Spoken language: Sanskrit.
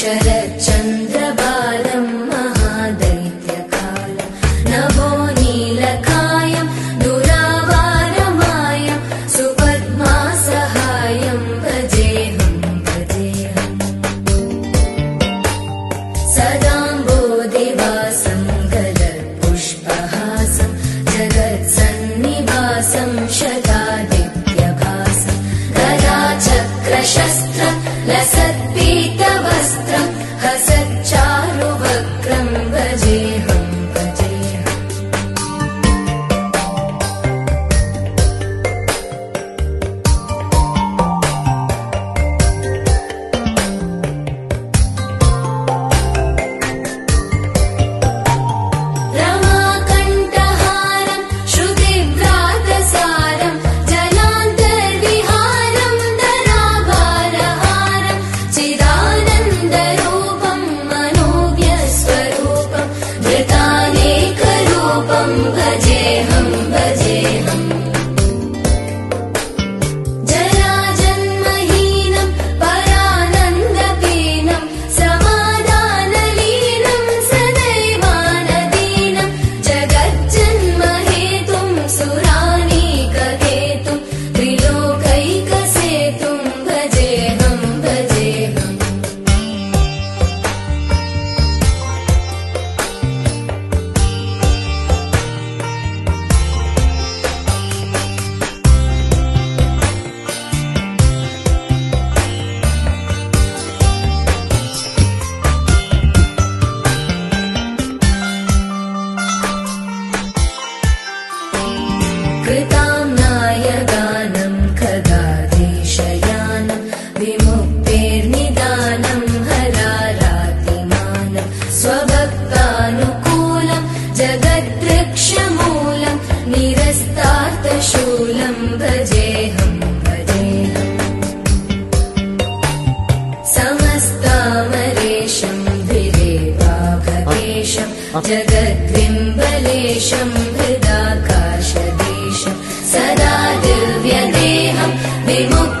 शरच्चन्द्र Bangga जेहं भजेऽहम् समस्तामरेशम् भिदेवागतेश जगद्विम्बलेशं हृदाकाशदेशम् सदा दिव्यदेहम् विमुक्